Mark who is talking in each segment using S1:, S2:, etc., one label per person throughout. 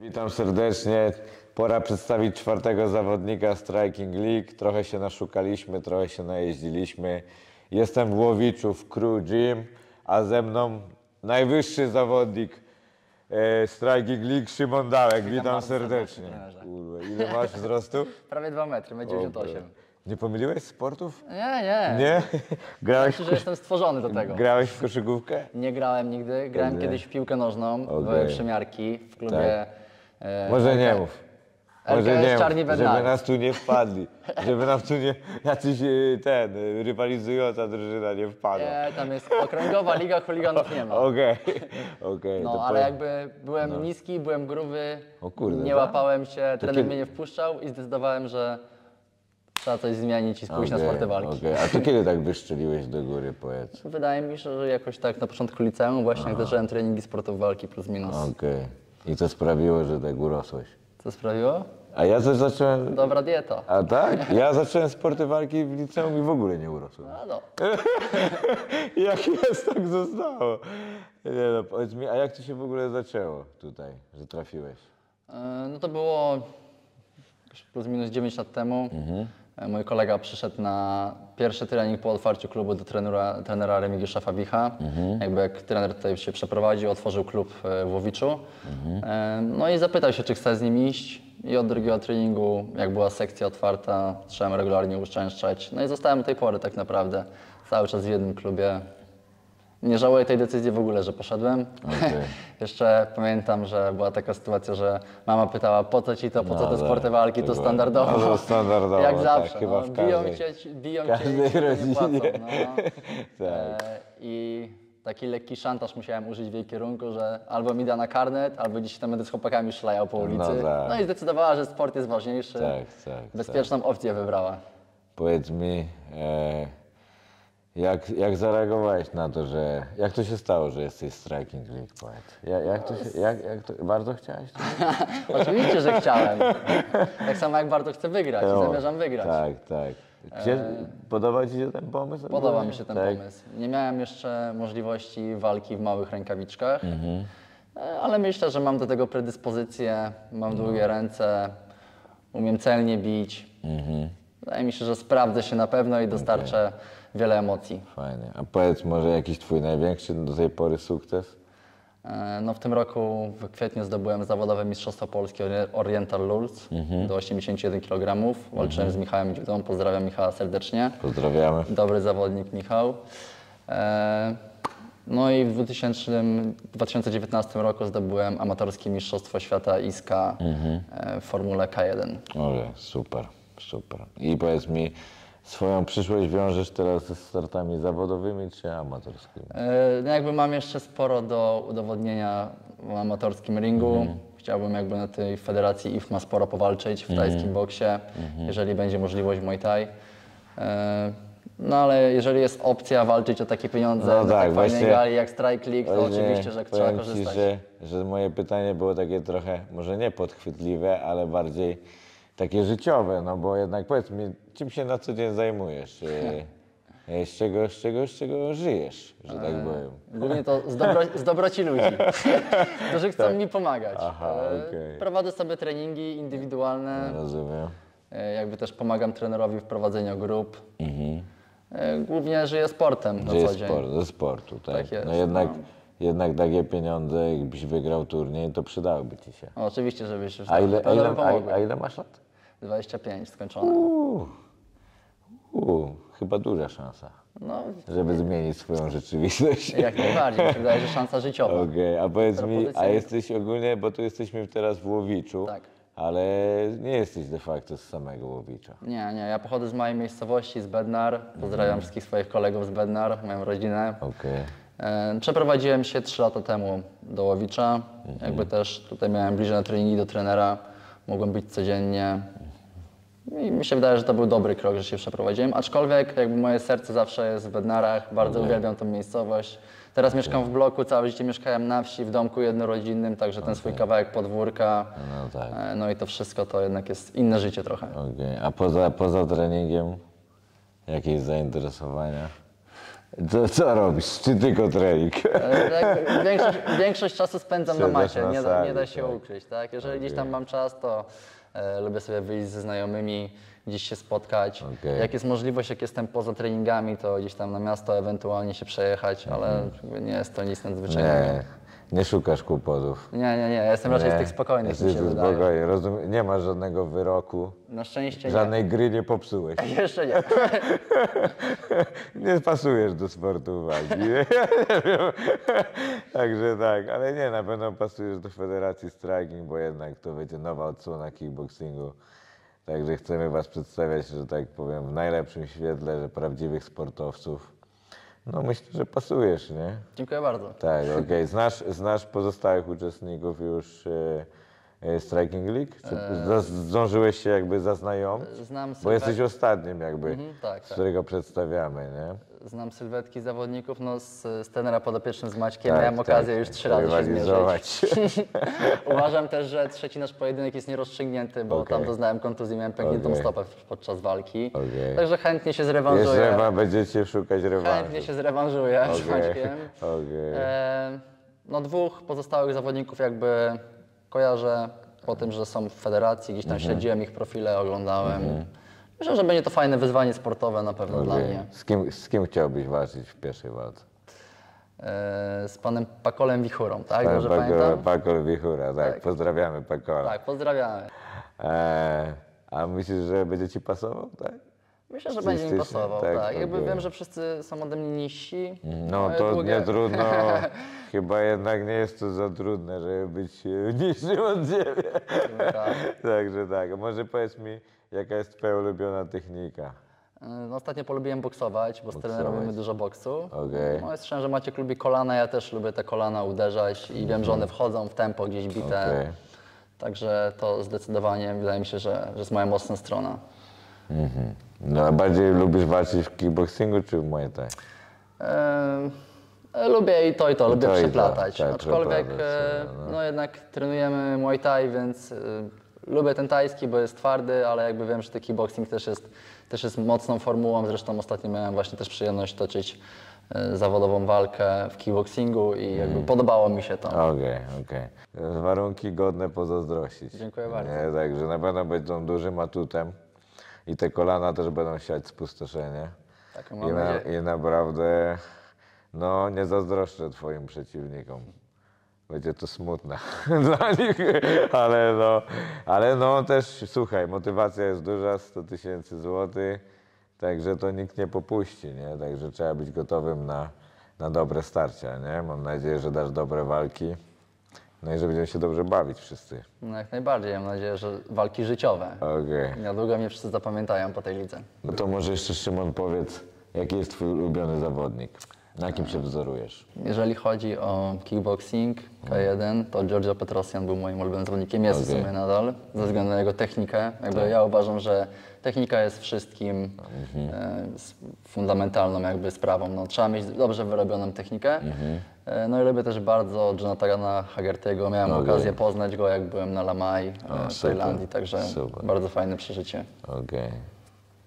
S1: Witam serdecznie. Pora przedstawić czwartego zawodnika Striking League. Trochę się naszukaliśmy, trochę się najeździliśmy. Jestem w Łowiczu w Crew Gym, a ze mną najwyższy zawodnik e, Striking League Szymon Dałek. Witam serdecznie.
S2: serdecznie,
S1: Kurwa, ile masz wzrostu?
S2: Prawie 2 metry, 1,98 m.
S1: Nie pomyliłeś sportów?
S2: Nie, nie.
S1: Nie? Grałeś,
S2: Myślę, że jestem stworzony do tego.
S1: grałeś w koszykówkę?
S2: Nie grałem nigdy. Grałem
S1: Nie.
S2: kiedyś w piłkę nożną
S1: Okej.
S2: w Przymiarki w klubie. e,
S1: Może nie mów. Może nie mów,
S2: Czarni
S1: żeby
S2: Bednarek.
S1: nas tu nie wpadli. Żeby nam tu nie, jacyś e, ten, e, rywalizująca drużyna nie wpadła.
S2: Nie, tam jest okręgowa liga chuliganów nie ma.
S1: Okej, okej.
S2: No,
S1: to
S2: ale
S1: po-
S2: jakby byłem niski, byłem gruby,
S1: O kurde,
S2: nie
S1: tak?
S2: łapałem się, trener
S1: kiedy-
S2: mnie nie wpuszczał i zdecydowałem, że trzeba coś zmienić i pójść
S1: okej,
S2: na sporty walki.
S1: okej. A to kiedy tak wyszczeliłeś do góry, powiedz?
S2: Wydaje mi się, że jakoś tak na początku liceum właśnie jak zacząłem treningi sportów walki plus minus.
S1: Okej. I to sprawiło, że tak urosłeś.
S2: Co sprawiło?
S1: A ja też zacząłem...
S2: Dobra dieta.
S1: A tak? Ja zacząłem sporty walki w liceum i w ogóle nie urosłem.
S2: A no.
S1: Jak jest, tak zostało. Nie no, powiedz mi, a jak to się w ogóle zaczęło tutaj, że trafiłeś?
S2: E, No to było plus minus 9 lat temu. Mój kolega przyszedł na pierwszy trening po otwarciu klubu do trenera, trenera Remigiusza Fabicha. Jakby jak trener tutaj się przeprowadził, otworzył klub e, w Łowiczu. E, No i zapytał się, czy chce z nim iść. I od drugiego treningu, jak była sekcja otwarta, trzeba regularnie uczęszczać. No i zostałem do tej pory tak naprawdę. Cały czas w jednym klubie. Nie żałuję tej decyzji w ogóle, że poszedłem.
S1: Okej.
S2: Jeszcze pamiętam, że była taka sytuacja, że mama pytała, po co ci to, po co
S1: No
S2: te
S1: tak,
S2: sporty walki, to standardowo.
S1: No to standardowo,
S2: Jak
S1: tak,
S2: zawsze,
S1: chyba
S2: no, biją cię, biją
S1: każdej
S2: cię
S1: rodzinie.
S2: płacą. No.
S1: Tak.
S2: E, I taki lekki szantaż musiałem użyć w jej kierunku, że albo mi da na karnet, albo gdzieś tam będę z chłopakami szlajał po ulicy.
S1: tak.
S2: No i zdecydowała, że sport jest ważniejszy.
S1: Tak, tak,
S2: Bezpieczną opcję wybrała.
S1: Powiedz mi, e, jak, jak zareagowałeś na to, że... Jak to się stało, że jesteś Striking League, powiedz? Jak, jak to się... Jak, jak to, bardzo chciałeś?
S2: Oczywiście, że chciałem. Tak samo jak bardzo chcę wygrać i zamierzam wygrać.
S1: Tak, tak. Gdzie, podoba Ci się ten pomysł?
S2: Podoba mi się ten
S1: tak?
S2: pomysł. Nie miałem jeszcze możliwości walki w małych rękawiczkach,
S1: Mhm.
S2: e, ale myślę, że mam do tego predyspozycję, mam
S1: No.
S2: długie ręce, umiem celnie bić.
S1: Mhm.
S2: Wydaje mi się, że sprawdzę się na pewno i dostarczę wiele emocji.
S1: Fajnie. A powiedz może jakiś Twój największy do tej pory sukces?
S2: E, No w tym roku w kwietniu zdobyłem zawodowe Mistrzostwo Polskie Ori- Oriental Lulz
S1: Mhm.
S2: do 81 kg. Walczyłem z Michałem Dziudą, pozdrawiam Michała serdecznie.
S1: Pozdrawiamy.
S2: Dobry zawodnik Michał. E, No i w 2000, 2019 roku zdobyłem amatorskie Mistrzostwo Świata ISKA e, w Formule K1.
S1: Ojej, super, super. I powiedz mi, swoją przyszłość wiążesz teraz ze startami zawodowymi czy amatorskimi?
S2: E, No jakby mam jeszcze sporo do udowodnienia w amatorskim ringu. Chciałbym jakby na tej federacji IFMA sporo powalczyć w tajskim boksie, jeżeli będzie możliwość Muay Thai. E, No ale jeżeli jest opcja walczyć o takie pieniądze
S1: No
S2: na
S1: tak,
S2: tak
S1: właśnie-
S2: gali jak Strike League, to oczywiście, że trzeba korzystać.
S1: Ci, że, że moje pytanie było takie trochę, może nie podchwytliwe, ale bardziej takie życiowe, no bo jednak powiedz mi, czym się na co dzień zajmujesz? E, Z czego, z czego, z czego żyjesz, że tak powiem?
S2: Głównie to z, dobro, z dobroci ludzi, którzy chcą mi pomagać.
S1: Tak. Aha,
S2: E,
S1: okej.
S2: Prowadzę sobie treningi indywidualne,
S1: Rozumiem.
S2: e, jakby też pomagam trenerowi w prowadzeniu grup. E, Głównie żyję sportem na co dzień.
S1: sport, ze sportu, tak?
S2: Tak jest,
S1: no jednak,
S2: no.
S1: jednak takie pieniądze, jakbyś wygrał turniej, to przydałyby Ci się.
S2: O, oczywiście, żebyś już
S1: A ile, a ile, a, a ile masz lat?
S2: 25 skończone.
S1: Uuu, Uuu, chyba duża szansa,
S2: No,
S1: żeby zmienić swoją rzeczywistość.
S2: jak najbardziej. Mi się wydaje, że szansa życiowa.
S1: Okej, a powiedz mi, a jesteś ogólnie, bo tu jesteśmy teraz w Łowiczu,
S2: Tak.
S1: ale nie jesteś de facto z samego Łowicza.
S2: Nie, nie, ja pochodzę z małej miejscowości, z Bednar. Pozdrawiam wszystkich swoich kolegów z Bednar, moją rodzinę.
S1: Okej,
S2: E, Przeprowadziłem się 3 lata temu do Łowicza. Jakby też tutaj miałem bliżej na treningi do trenera. Mogłem być codziennie. I mi się wydaje, że to był dobry krok, że się przeprowadziłem. Aczkolwiek jakby moje serce zawsze jest w Bednarach. Bardzo uwielbiam tą miejscowość. Teraz mieszkam w bloku, całe życie mieszkałem na wsi, w domku jednorodzinnym, także ten swój kawałek podwórka.
S1: no tak.
S2: e, No i to wszystko to jednak jest inne życie trochę.
S1: Okej, a poza, poza treningiem jakieś zainteresowania? Co, co robisz? Czy tylko trening?
S2: E, tak, Większość, większość czasu spędzam na macie, nie, da, nie da się
S1: tak.
S2: ukryć. Tak? Jeżeli gdzieś tam mam czas, to lubię sobie wyjść ze znajomymi, gdzieś się spotkać.
S1: Okej.
S2: Jak jest możliwość, jak jestem poza treningami, to gdzieś tam na miasto ewentualnie się przejechać, ale jakby nie jest to nic nadzwyczajnego.
S1: Mhm. Nie, nie szukasz kłopotów.
S2: Nie, nie, nie, ja jestem raczej z
S1: Nie,
S2: tych spokojnych,
S1: jesteś
S2: się
S1: tu spokojny. Rozum, nie ma żadnego wyroku.
S2: Na szczęście nie.
S1: Żadnej gry nie popsułeś.
S2: Jeszcze nie.
S1: Nie pasujesz do sportu walki. Nie. Także tak, ale nie, na pewno pasujesz do Federacji Striking, bo jednak to będzie nowa odsłona kickboxingu. Także chcemy Was przedstawiać, że tak powiem, w najlepszym świetle, że prawdziwych sportowców. No myślę, że pasujesz, nie?
S2: Dziękuję bardzo.
S1: Tak, okej. Znasz, znasz pozostałych uczestników już e, e, Striking League? Czy za- zdążyłeś się jakby zaznajomić?
S2: Znam
S1: Bo
S2: sylwet-
S1: jesteś ostatnim jakby,
S2: tak,
S1: z
S2: tak.
S1: którego przedstawiamy, nie?
S2: Znam sylwetki zawodników, no z, z tenera podopiecznym z Maćkiem
S1: Tak,
S2: miałem
S1: tak,
S2: okazję już trzy razy się zmierzyć. Uważam też, że trzeci nasz pojedynek jest nierozstrzygnięty, bo
S1: Okej.
S2: tam doznałem kontuzji, miałem pękniętą
S1: Okej.
S2: stopę podczas walki.
S1: Okej.
S2: Także chętnie się zrewanżuję.
S1: chyba będziecie szukać rewanżu.
S2: Chętnie się zrewanżuję z
S1: Okej,
S2: Maćkiem.
S1: okej.
S2: E, no dwóch pozostałych zawodników jakby kojarzę po tym, że są w federacji, gdzieś tam
S1: Mhm.
S2: śledziłem ich profile, oglądałem. Myślę, że będzie to fajne wyzwanie sportowe na pewno dla mnie.
S1: Z, kim, z kim chciałbyś walczyć w pierwszej walce?
S2: E, z panem Pakolem Wichurą, tak? Dobrze
S1: Pakol,
S2: pamiętam?
S1: Pakol Wichura, tak.
S2: Tak.
S1: Pozdrawiamy Pakola.
S2: Tak, pozdrawiamy.
S1: E, a myślisz, że będzie ci pasował, tak?
S2: Myślę, że będzie mi pasował,
S1: tak,
S2: tak. Jakby
S1: okej.
S2: wiem, że wszyscy są ode mnie niżsi.
S1: No to
S2: długie-
S1: nie trudno, chyba jednak nie jest to za trudne, żeby być niższym od ciebie.
S2: Tak.
S1: Także tak, a może powiedz mi, jaka jest twoja ulubiona technika?
S2: No, ostatnio polubiłem boksować, bo z trenerem robimy dużo boksu.
S1: Okej.
S2: No, słyszałem, że Maciek lubi kolana, ja też lubię te kolana uderzać i wiem, że one wchodzą w tempo gdzieś bite.
S1: Okej.
S2: Także to zdecydowanie wydaje mi się, że, że jest moja mocna strona.
S1: Mhm. No a bardziej lubisz walczyć w kickboxingu czy w Muay Thai?
S2: E, lubię i to i to, lubię
S1: to i to,
S2: przeplatać.
S1: tak,
S2: Aczkolwiek
S1: przeplatać
S2: e,
S1: sobie,
S2: no. jednak trenujemy Muay Thai, więc e, lubię ten tajski, bo jest twardy, ale jakby wiem, że taki boxing też jest, też jest mocną formułą. Zresztą ostatnio miałem właśnie też przyjemność toczyć e, zawodową walkę w kickboxingu i jakby
S1: Mhm.
S2: podobało mi się to.
S1: Okej, okej. Warunki godne pozazdrościć.
S2: Dziękuję bardzo.
S1: Nie, także na pewno będą dużym atutem i te kolana też będą siać spustoszenie.
S2: Taką
S1: I,
S2: mam
S1: na. I naprawdę, no nie zazdroszczę twoim przeciwnikom. Będzie to smutne dla nich, ale no, ale no też słuchaj, motywacja jest duża, 100 tysięcy złotych, także to nikt nie popuści, nie? Także trzeba być gotowym na, na dobre starcia, nie? Mam nadzieję, że dasz dobre walki, no i że będziemy się dobrze bawić wszyscy.
S2: No jak najbardziej, mam nadzieję, że walki życiowe.
S1: Okej.
S2: Niedługo mnie wszyscy zapamiętają po tej lidze.
S1: No to może jeszcze Szymon powiedz, jaki jest twój ulubiony zawodnik? Na kim się wzorujesz?
S2: Jeżeli chodzi o kickboxing K1, to Giorgio Petrosyan był moim ulubionym zawodnikiem, jest w
S1: Okej.
S2: sumie nadal, ze względu na jego technikę. Jakby ja uważam, że technika jest wszystkim e, s- fundamentalną jakby sprawą. No, trzeba mieć dobrze wyrobioną technikę. E, no i lubię też bardzo Jonathana Hagerty'ego. Miałem
S1: Okej.
S2: okazję poznać go, jak byłem na Lamai e, w Tajlandii, także
S1: super.
S2: bardzo fajne przeżycie.
S1: Okej.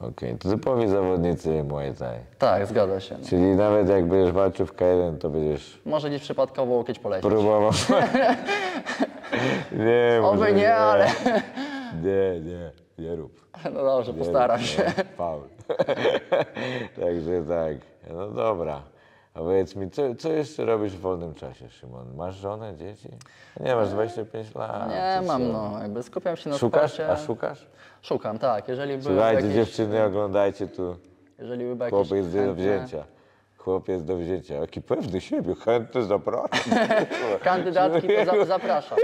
S1: Okej, to typowi zawodnicy Muay Thai.
S2: Tak, zgadza się.
S1: Czyli nawet jak będziesz walczył w K1, to będziesz
S2: Może gdzieś przypadkowo łokieć polecieć.
S1: próbował. nie,
S2: Oby
S1: może
S2: nie, ale-
S1: Nie, nie, nie rób.
S2: No dobrze,
S1: Nie
S2: postaram
S1: rób,
S2: się.
S1: nie, Faul. Także tak. No dobra. A powiedz mi, co, co jeszcze robisz w wolnym czasie, Szymon? Masz żonę, dzieci? Nie, masz 25 lat.
S2: Nie mam, no, jakby skupiam się na
S1: Szukasz?
S2: sporcie.
S1: A szukasz?
S2: Szukam, tak. Jeżeli były
S1: Słuchajcie,
S2: jakieś,
S1: dziewczyny, oglądajcie tu.
S2: jeżeli jakieś
S1: Chłopiec jest do
S2: chętne-
S1: wzięcia. Chłopiec do wzięcia. Jaki pewny siebie, chętny, zapraszam.
S2: Kandydatki to za, zapraszam.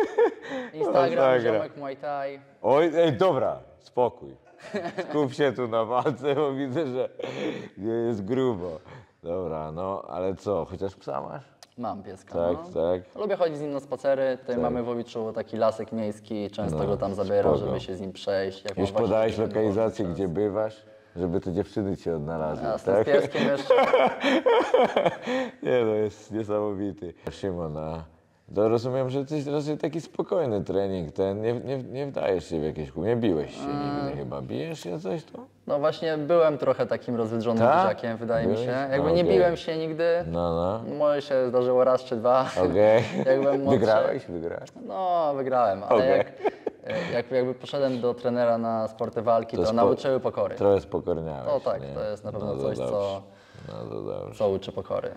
S2: Instagram, ziomek Muay Thai.
S1: Oj, ej, dobra, spokój. Skup się tu na walce, bo widzę, że nie jest grubo. Dobra, no, ale co, chociaż psa masz?
S2: Mam pieska,
S1: Tak,
S2: no.
S1: tak.
S2: Lubię chodzić z nim na spacery. Tutaj mamy w Łowiczu taki lasek miejski. Często
S1: No,
S2: go tam zabieram,
S1: spoko.
S2: żeby się z nim przejść. Jak mam
S1: Już
S2: właśnie
S1: podałeś lokalizację, gdzie bywasz, żeby te dziewczyny cię odnalazły,
S2: Ja z tym
S1: tak?
S2: pieskiem jeszcze.
S1: Nie no, jest niesamowity. Szymon, a To rozumiem, że jesteś raczej taki spokojny trening, ten, nie, nie, nie wdajesz się w jakieś kół, nie biłeś się nigdy chyba. Bijesz się coś tu?
S2: No właśnie byłem trochę takim rozwydrzonym dzieciakiem, wydaje mi się. Jakby nie
S1: Okej.
S2: biłem się nigdy,
S1: No, no.
S2: może się zdarzyło raz czy dwa.
S1: Okej.
S2: Jak byłem młodszy.
S1: Wygrałeś? Wygrałeś.
S2: No, wygrałem, ale
S1: Okej.
S2: jak, jak jakby poszedłem do trenera na sporty walki, to,
S1: spo-
S2: nauczyły pokory.
S1: Trochę spokorniałeś,
S2: No tak,
S1: nie?
S2: to jest na pewno
S1: to
S2: coś,
S1: dobrze.
S2: co-
S1: No to.
S2: Co uczy pokory.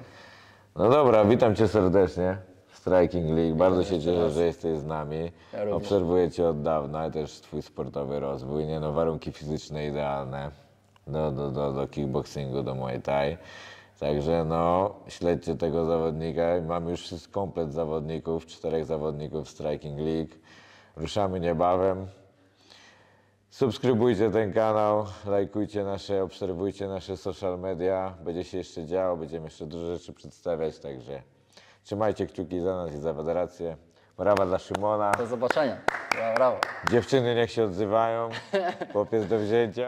S1: No dobra, witam Cię serdecznie Striking League. Bardzo się cieszę, że jesteś z nami.
S2: Ja.
S1: Obserwuję Cię od dawna, też Twój sportowy rozwój. Nie no, warunki fizyczne idealne do, do, do, do kickboxingu, do Muay Thai. Także no, śledźcie tego zawodnika. Mamy już komplet zawodników, czterech zawodników w Striking League. Ruszamy niebawem. Subskrybujcie ten kanał, lajkujcie nasze, obserwujcie nasze social media. Będzie się jeszcze działo, będziemy jeszcze dużo rzeczy przedstawiać, także trzymajcie kciuki za nas i za federację. Brawa dla Szymona.
S2: Do zobaczenia. Brawo.
S1: Dziewczyny niech się odzywają. Chłopiec do wzięcia.